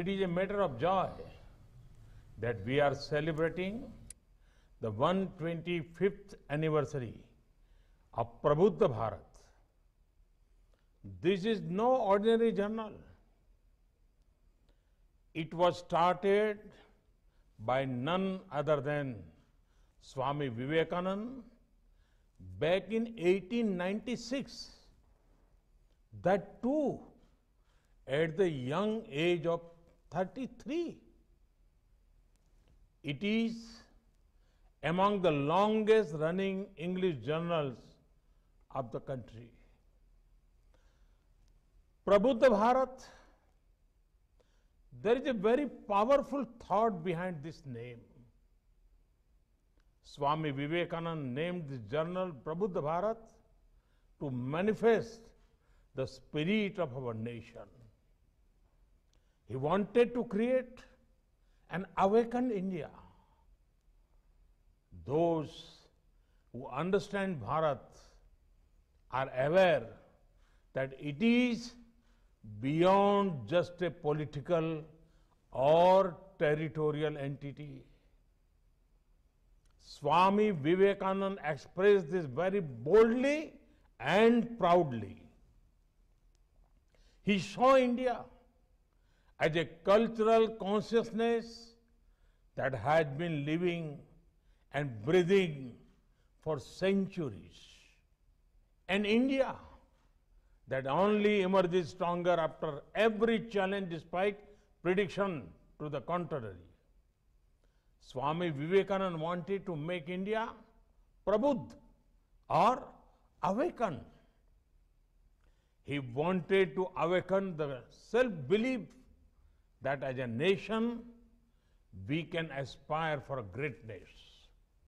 It is a matter of joy that we are celebrating the 125th anniversary of Prabuddha Bharat. This is no ordinary journal. It was started by none other than Swami Vivekananda back in 1896. That too at the young age of 33. It is among the longest running English journals of the country. Prabuddha Bharat, there is a very powerful thought behind this name. Swami Vivekananda named this journal Prabuddha Bharat to manifest the spirit of our nation. He wanted to create an awakened India. Those who understand Bharat are aware that it is beyond just a political or territorial entity. Swami Vivekananda expressed this very boldly and proudly. He saw India as a cultural consciousness that had been living and breathing for centuries. And India that only emerges stronger after every challenge despite prediction to the contrary. Swami Vivekananda wanted to make India prabudh or awaken. He wanted to awaken the self-belief that as a nation we can aspire for greatness.